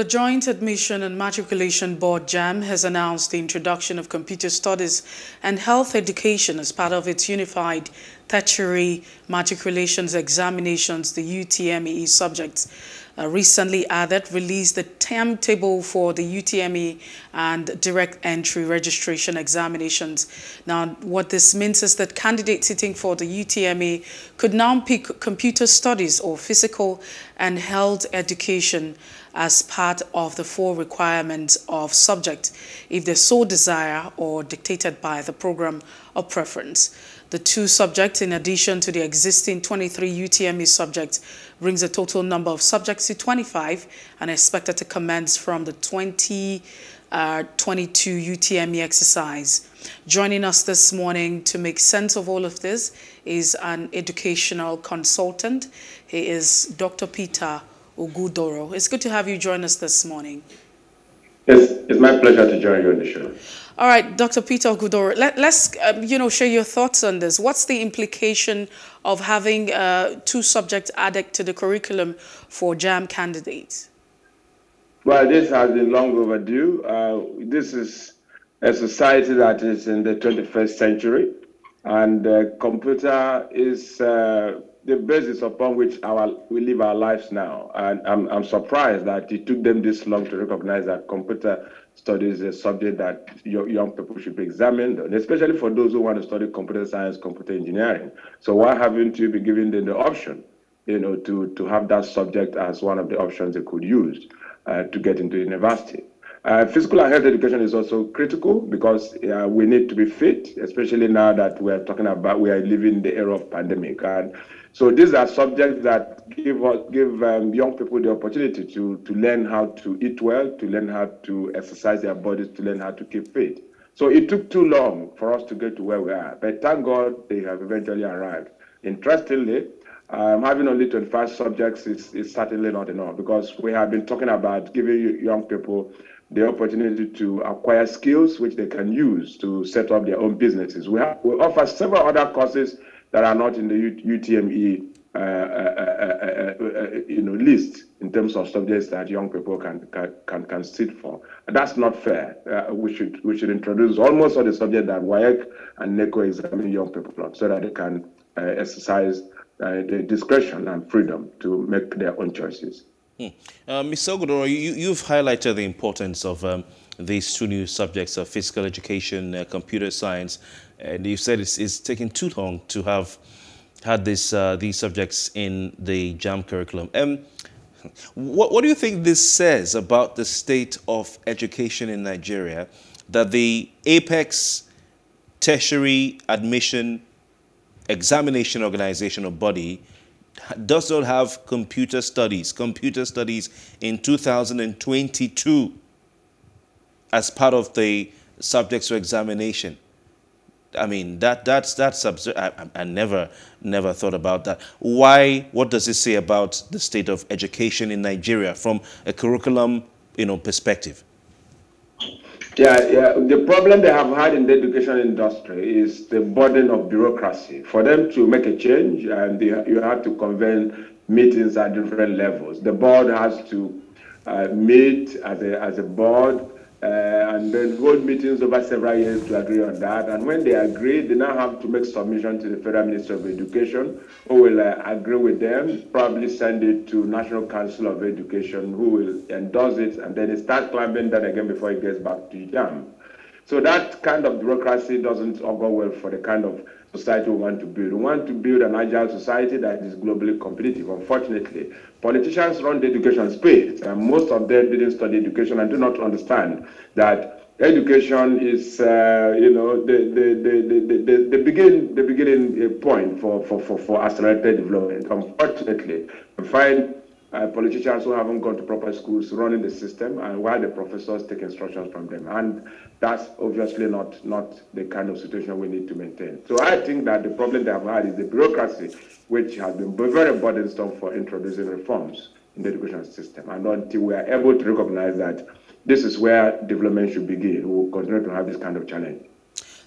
The Joint Admission and Matriculation Board JAMB has announced the introduction of computer studies and health education as part of its unified tertiary matriculations examinations, the UTME subjects. Uh, recently added released the timetable for the UTME and direct entry registration examinations. Now, what this means is that candidates sitting for the UTME could now pick computer studies or physical and health education as part of the four requirements of subject if they so desire or dictated by the program of preference. The two subjects, in addition to the existing 23 UTME subjects, brings the total number of subjects to 25 and expected to commence from the 2022 uh, UTME exercise. Joining us this morning to make sense of all of this is an educational consultant. He is Dr. Peter Ogudoro. It's good to have you join us this morning. Yes, it's my pleasure to join you on the show. All right, Dr. Peter Ogudoro, let, us um, you know, share your thoughts on this. What's the implication of having uh, two subjects added to the curriculum for JAMB candidates? Well, this has been long overdue. Uh, this is a society that is in the 21st century, and uh, computer is uh, the basis upon which our we live our lives now. And I'm, I'm surprised that it took them this long to recognize that computer studies is a subject that young people should be examined, and especially for those who want to study computer science, computer engineering. So why haven't you been giving them the option, you know, to, to have that subject as one of the options they could use uh, to get into university? Uh, physical and health education is also critical because uh, we need to be fit, especially now that we are talking about we are living the era of pandemic. And so these are subjects that give give um, young people the opportunity to to learn how to eat well, to learn how to exercise their bodies, to learn how to keep fit. So it took too long for us to get to where we are, but thank God they have eventually arrived. Interestingly, um, having only 25 subjects is, is certainly not enough because we have been talking about giving young people the opportunity to acquire skills which they can use to set up their own businesses. We, have, we offer several other courses that are not in the UTME uh uh, uh, uh, uh, you know, list in terms of subjects that young people can can can sit for. That's not fair. Uh, we should we should introduce almost all the subjects that WAEC and NECO examine young people on, so that they can exercise the discretion and freedom to make their own choices. Hmm. Ms. Ogudoro, you, have highlighted the importance of um, these two new subjects of physical education, uh, computer science, and you said it's, it's taking too long to have had this, uh, these subjects in the JAMB curriculum. Um, what, what do you think this says about the state of education in Nigeria, that the apex tertiary admission examination organization or body does not have computer studies, computer studies in 2022 as part of the subjects for examination. I mean, that, that's, that's absurd. I, I, never, never thought about that. Why, what does it say about the state of education in Nigeria from a curriculum, you know, perspective? Yeah, yeah. The problem they have had in the education industry is the burden of bureaucracy. For them to make a change, and they, you have to convene meetings at different levels. The board has to uh, meet as a, as a board uh, and then hold meetings over several years to agree on that. And when they agree, they now have to make submission to the Federal Minister of Education, who will uh, agree with them, probably send it to National Council of Education, who will endorse it, and then it starts climbing that again before it gets back to JAMB. So that kind of bureaucracy doesn't augur well for the kind of society we want to build. We want to build an agile society that is globally competitive. Unfortunately, politicians run the education space, and most of them didn't study education and do not understand that education is, uh, you know, the, the, the, the, the, the, begin, the beginning point for, for, for, for accelerated development. Unfortunately, we find uh, politicians who haven't gone to proper schools running the system and while the professors take instructions from them. And that's obviously not, not the kind of situation we need to maintain. So I think that the problem they have had is the bureaucracy, which has been very burdensome for introducing reforms in the education system. And until we are able to recognize that this is where development should begin, we will continue to have this kind of challenge.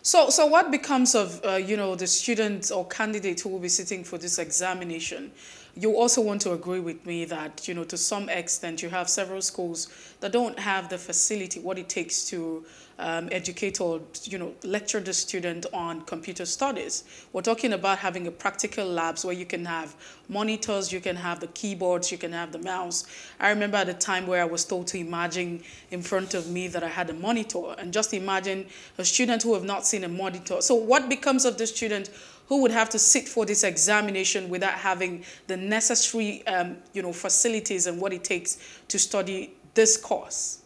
So, so what becomes of, uh, you know, the students or candidates who will be sitting for this examination? You also want to agree with me that, you know, to some extent you have several schools that don't have the facility, what it takes to um, educate or, you know, lecture the student on computer studies. We're talking about having a practical labs where you can have monitors, you can have the keyboards, you can have the mouse. I remember at a time where I was told to imagine in front of me that I had a monitor and just imagine a student who have not seen a monitor. So what becomes of the student who would have to sit for this examination without having the necessary um, you know, facilities and what it takes to study this course?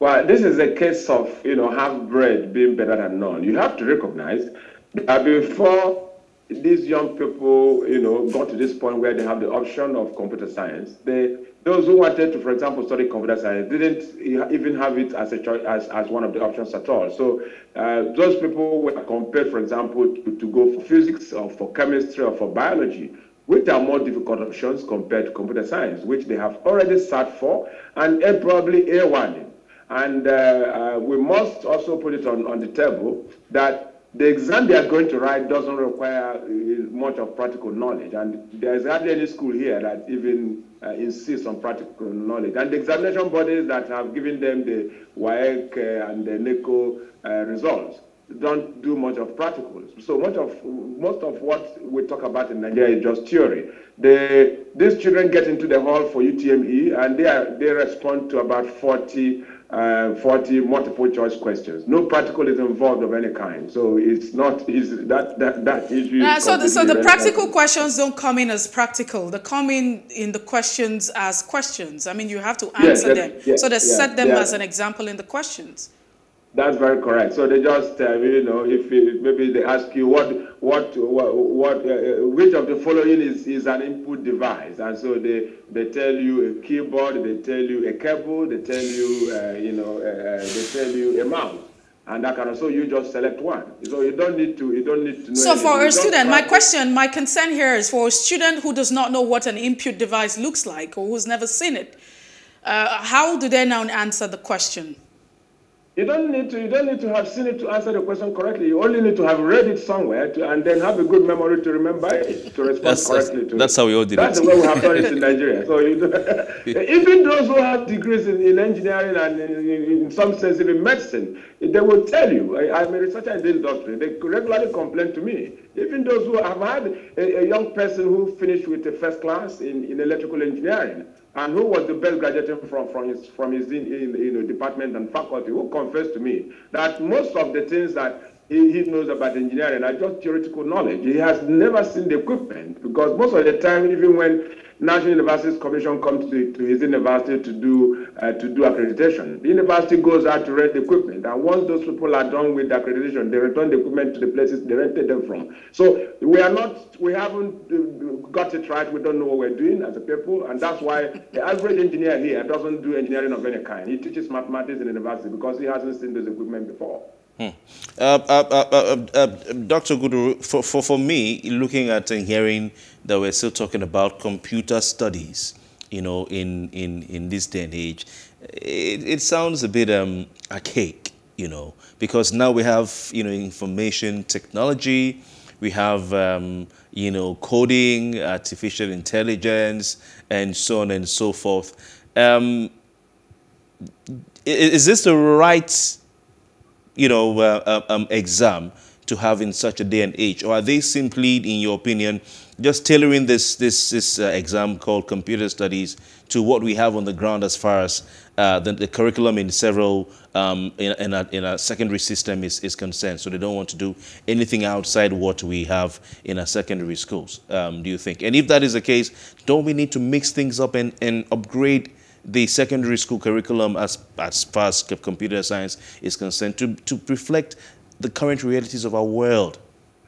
Well, this is a case of, you know, half bread being better than none. You have to recognize that before these young people, you know, got to this point where they have the option of computer science, they, those who wanted to, for example, study computer science didn't even have it as a choice, as, as one of the options at all. So uh, those people were compared, for example, to, to go for physics or for chemistry or for biology which are more difficult options compared to computer science, which they have already sat for and, probably A1 and uh, uh, we must also put it on, on the table that the exam they are going to write doesn't require uh, much of practical knowledge. And there's hardly any school here that even uh, insists on practical knowledge. And the examination bodies that have given them the WAEC uh, and the NECO uh, results don't do much of practicals. So much of most of what we talk about in Nigeria is just theory. The, these children get into the hall for UTME and they, are, they respond to about 40 uh, 40 multiple choice questions. No practical is involved of any kind. So it's not easy. That, that, that issue uh, so, the, so the practical questions don't come in as practical. They come in in the questions as questions. I mean, you have to answer yes, them. Yes, so they yes, set them as an example in the questions. That's very correct. So they just, uh, you know, if it, maybe they ask you what, what, what, what uh, which of the following is, is an input device, and so they, they tell you a keyboard, they tell you a cable, they tell you, uh, you know, uh, they tell you a mouse, and that kind of. So you just select one. So you don't need to, you don't need to know. So anything. for a student, my question, my concern here is for a student who does not know what an input device looks like or who's never seen it. Uh, how do they now answer the question? You don't need to. You don't need to have seen it to answer the question correctly. You only need to have read it somewhere to, and then have a good memory to remember it to respond that's, correctly that's, to That's it. how we all did that's it. That's the way we have done it in Nigeria. So you, even those who have degrees in, in engineering and in, in, some sense even medicine, they will tell you. I, am a researcher in the industry. They regularly complain to me. Even those who have had a, a young person who finished with a first class in, in electrical engineering and who was the best graduating from, from his, from his in, in, you know, department and faculty, who confessed to me that most of the things that he, he knows about engineering are just theoretical knowledge. He has never seen the equipment because most of the time, even when National Universities Commission comes to, to his university to do uh, to do accreditation. The university goes out to rent equipment, and once those people are done with the accreditation, they return the equipment to the places they rented them from. So we are not, we haven't uh, got it right. We don't know what we're doing as a people, and that's why the average engineer here doesn't do engineering of any kind. He teaches mathematics in the university because he hasn't seen those equipment before. Hmm. Uh, uh, uh, Dr. Ogudoro, for, for, for me, looking at and hearing that we're still talking about computer studies, you know, in, in, in this day and age, it, it sounds a bit um, archaic, you know, because now we have, you know, information technology, we have, um, you know, coding, artificial intelligence, and so on and so forth. Um, is this the right you know, uh, uh, um, exam to have in such a day and age? Or are they simply, in your opinion, just tailoring this, this, this uh, exam called computer studies to what we have on the ground as far as uh, the, the, curriculum in several, um, in, in, a, in, a, secondary system is, is concerned. So they don't want to do anything outside what we have in our secondary schools, um, do you think? And if that is the case, don't we need to mix things up and, and upgrade the secondary school curriculum as, as far as computer science is concerned to, to reflect the current realities of our world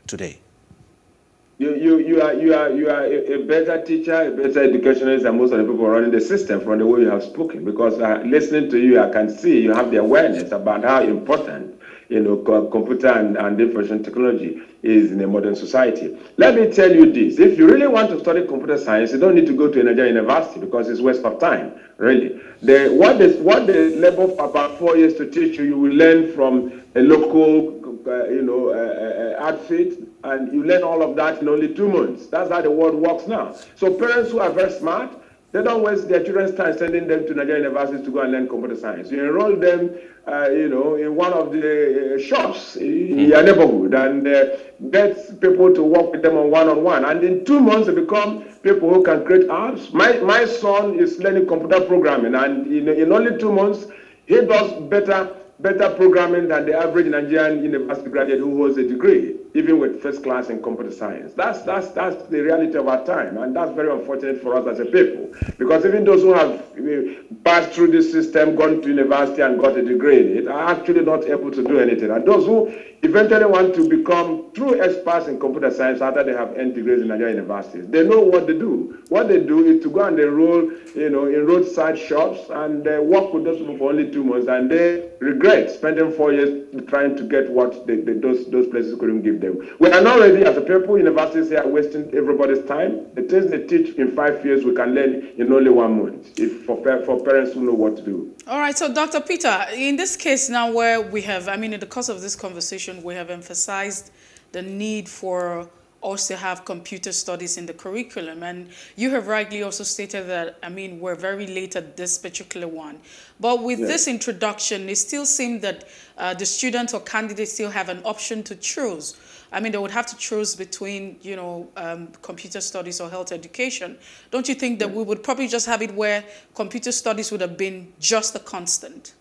today? You, you, you are, you are, you are a, better teacher, a better educationist than most of the people running the system from the way you have spoken. Because uh, listening to you, I can see you have the awareness about how important you know, computer and, and information technology is in a modern society. Let me tell you this. If you really want to study computer science, you don't need to go to another university because it's waste of time, really. The, what, is, what the level of about four years to teach you, you will learn from a local uh, you know, uh, uh, outfit, and you learn all of that in only two months. That's how the world works now. So parents who are very smart, they don't waste their children's time sending them to Nigerian universities to go and learn computer science. You enroll them, uh, you know, in one of the uh, shops in your neighborhood and uh, get people to work with them on one-on-one. And in two months, they become people who can create apps. My, my son is learning computer programming, and in, in only two months, he does better better programming than the average Nigerian university graduate who holds a degree even with first class in computer science. That's, that's, that's the reality of our time, and that's very unfortunate for us as a people. Because even those who have passed through this system, gone to university and got a degree in it, are actually not able to do anything. And those who eventually want to become true experts in computer science after they have earned degrees in Nigerian universities, they know what they do. What they do is to go and enroll, you know, in roadside shops and uh, work with those people for only two months, and they regret spending four years trying to get what they, they, those, those places couldn't give them. We are not ready as a people. Universities are wasting everybody's time. The things they teach in five years, we can learn in only one month. If for, for parents who know what to do. All right. So, Dr. Peter, in this case now, where we have, I mean, in the course of this conversation, we have emphasized the need for also have computer studies in the curriculum. And you have rightly also stated that, I mean, we're very late at this particular one. But with yes. this introduction, it still seems that uh, the students or candidates still have an option to choose. I mean, they would have to choose between, you know, um, computer studies or health education. Don't you think that we would probably just have it where computer studies would have been just a constant?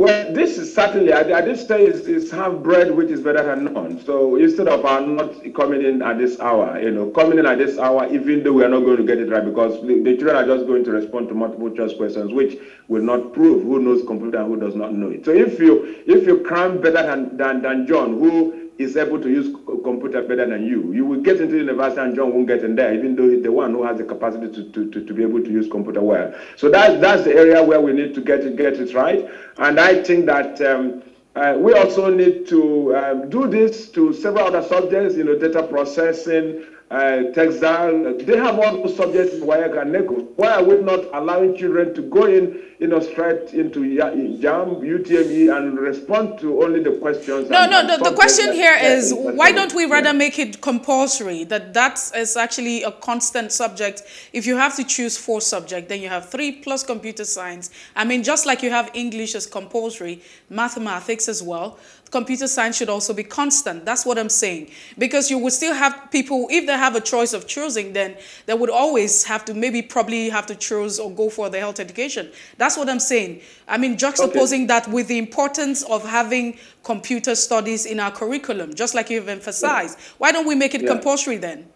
Well, this is certainly, at, this stage, is half bread, which is better than none. So instead of our not coming in at this hour, you know, coming in at this hour, even though we are not going to get it right, because the, the children are just going to respond to multiple choice questions, which will not prove who knows computer and who does not know it. So if you if you cram better than, than, than John, who is able to use computer better than you. You will get into university and John won't get in there, even though he's the one who has the capacity to, to, to, to be able to use computer well. So that's, that's the area where we need to get it, get it right. And I think that um, uh, we also need to um, do this to several other subjects, you know, data processing, uh, Texas, they have all those subjects in WAEC and NECO. Why are we not allowing children to go in, you know, straight into JAMB, UTME, and respond to only the questions? No, no, the, the question here is why don't we rather make it compulsory that that is actually a constant subject? If you have to choose four subjects, then you have three plus computer science. I mean, just like you have English as compulsory, mathematics as well computer science should also be constant. That's what I'm saying. Because you would still have people, if they have a choice of choosing, then they would always have to maybe probably have to choose or go for the health education. That's what I'm saying. I mean, juxtaposing okay. that with the importance of having computer studies in our curriculum, just like you've emphasized. Yeah. Why don't we make it yeah. compulsory then?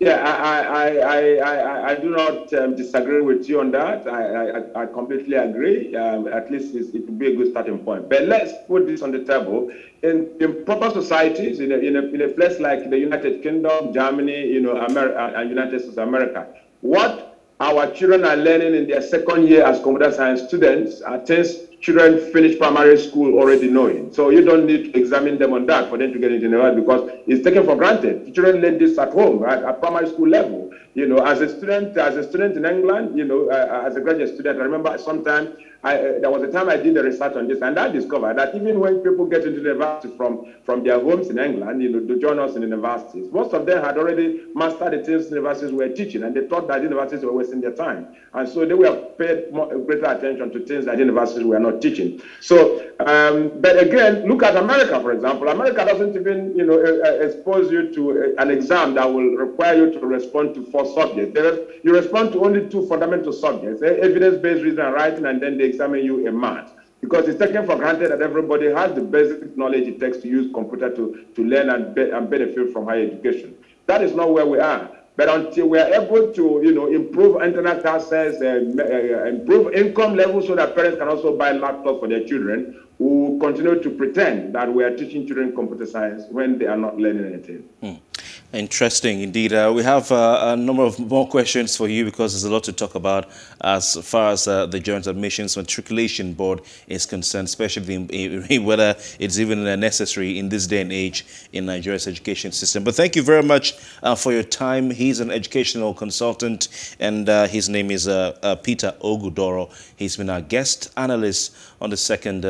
Yeah, I, I, I, I, I do not um, disagree with you on that. I, I, I completely agree. Um, at least it would be a good starting point. But let's put this on the table. In, in proper societies, in a, in, a, in a place like the United Kingdom, Germany, you know, America, and United States of America, what our children are learning in their second year as computer science students are things children finish primary school already knowing. So you don't need to examine them on that for them to get into the because it's taken for granted. Children learn this at home, right, at primary school level. You know, as a student, as a student in England, you know, uh, as a graduate student, I remember sometime I, uh, there was a time I did the research on this, and I discovered that even when people get into the university from, from their homes in England, you know, to join us in universities, most of them had already mastered the things universities were teaching, and they thought that universities were wasting their time. And so they were paid more, greater attention to things that universities were not teaching. So, um, but again, look at America, for example. America doesn't even, you know, uh, uh expose you to an exam that will require you to respond to four subjects. You respond to only two fundamental subjects, evidence-based reasoning and writing, and then they you a math because it's taken for granted that everybody has the basic knowledge it takes to use computer to, to learn and, be, and benefit from higher education. That is not where we are. But until we are able to, you know, improve internet access, uh, uh, improve income levels so that parents can also buy laptops for their children, we will continue to pretend that we are teaching children computer science when they are not learning anything. Hmm. Interesting indeed. Uh, we have uh, a number of more questions for you because there's a lot to talk about as far as uh, the Joint Admissions Matriculation Board is concerned, especially whether it's even uh, necessary in this day and age in Nigeria's education system. But thank you very much uh, for your time. He's an educational consultant and uh, his name is Peter Ogudoro. He's been our guest analyst on the second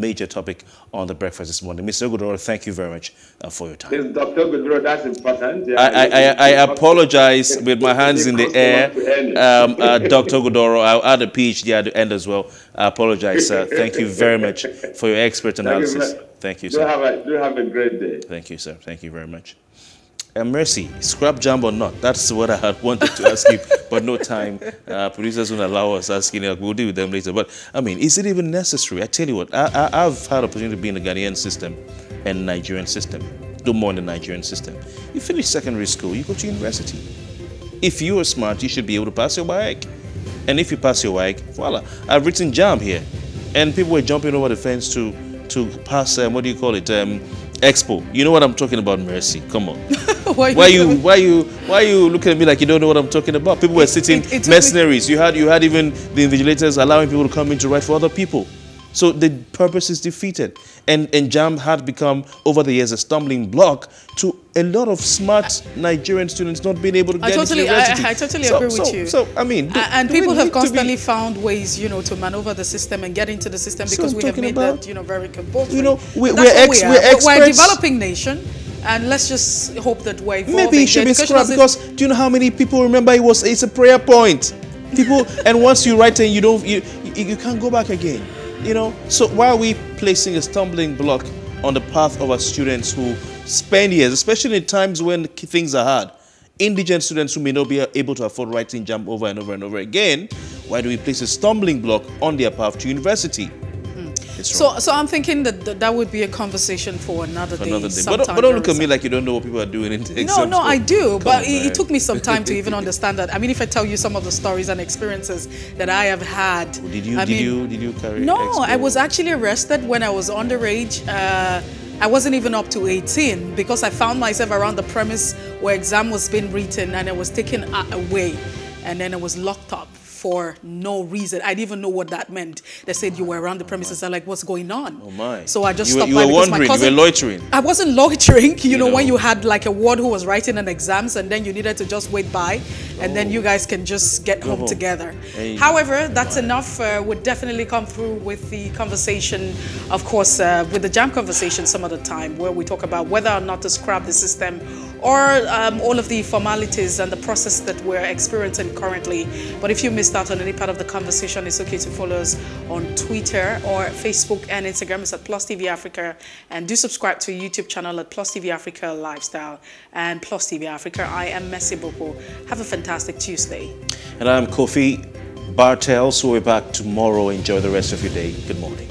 major topic on the breakfast this morning. Mr. Ogudoro, thank you very much for your time. Yes, Dr. Ogudoro, that's important. I, I, I, apologize with my hands in the air. Um, uh, Dr. Ogudoro, I'll add a PhD at the end as well. I apologize, sir. Thank you very much for your expert analysis. Thank you, sir. Do have a, do have a great day. Thank you, sir. Thank you very much. Uh, Mercy, scrap JAMB or not? That's what I had wanted to ask you, but no time. Uh, producers won't allow us asking. Like, we'll deal with them later. But I mean, is it even necessary? I tell you what, I, I, have had opportunity to be in the Ghanaian system and Nigerian system do more in the Nigerian system. You finish secondary school, you go to university. If you are smart, you should be able to pass your WAEC. And if you pass your WAEC, voila. I've written JAMB here. And people were jumping over the fence to, to pass, um, what do you call it, um, Expo. You know what I'm talking about, Mercy. Come on. why, why you why you why you looking at me like you don't know what I'm talking about? People were sitting it, it, it mercenaries. You had you had even the invigilators allowing people to come in to write for other people. So the purpose is defeated. And, and JAMB had become, over the years, a stumbling block to a lot of smart Nigerian students not being able to get I totally, into university. I, I totally so, agree with so, you. So, I mean... Do, and do people have constantly found ways, you know, to maneuver the system and get into the system because so we have made about, that, you know, very compulsory. You know, we, are ex, we are. We're, we're a developing nation and let's just hope that we're evolving. Maybe it should be scrapped because do you know how many people remember it was it's a prayer point? People and once you write it, you don't you, you, you can't go back again. You know, so why are we placing a stumbling block on the path of our students who spend years, especially in times when things are hard? Indigent students who may not be able to afford writing JAMB over and over and over again, why do we place a stumbling block on their path to university? So, so I'm thinking that that would be a conversation for another for day. Another day. But, don't, but don't look at me like you don't know what people are doing in the No, no, I do. But on, it, it, took me some time to even understand that. I mean, if I tell you some of the stories and experiences that I have had. Did you? I did mean, you? Did you carry? No, I was actually arrested when I was underage. Uh, I wasn't even up to 18 because I found myself around the premise where exam was being written and I was taken away and then I was locked up for no reason. I didn't even know what that meant. They said you were around the premises. I'm like, what's going on? Oh my. So I just you stopped you by were wondering, cousin, you were loitering. I wasn't loitering. You, you know, know, when you had like a ward who was writing an exams and then you needed to just wait by and oh. then you guys can just get home, home, together. Hey. However, that's enough. Uh, would definitely come through with the conversation, of course, uh, with the JAMB conversation some other time where we talk about whether or not to scrap the system or um, all of the formalities and the process that we're experiencing currently. But if you missed out on any part of the conversation, it's okay to follow us on Twitter or Facebook and Instagram. It's at Plus TV Africa. And do subscribe to our YouTube channel at Plus TV Africa Lifestyle and Plus TV Africa. I am Mercy Ebokpo. Have a fantastic Tuesday. And I'm Kofi Bartels. We'll be back tomorrow. Enjoy the rest of your day. Good morning.